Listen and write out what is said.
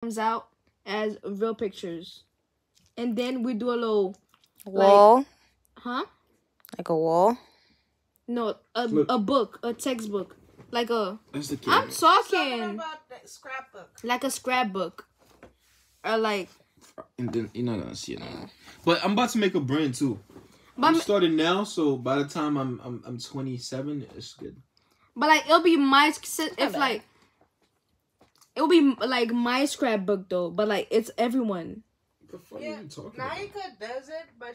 comes out as real pictures, and then we do a little, Wall, huh? like a wall. No, a Flip. a book, a textbook, like a. That's the I'm talking Talking about that scrapbook. like a scrapbook, or like. And then you're not gonna see it now. But I'm about to make a brand too. But, I'm starting now, so by the time I'm I'm, I'm 27, it's good. but like it'll be my if like. It'll be like my scrapbook though, but like it's everyone. The fuck Yeah, are you talking Naika does it, but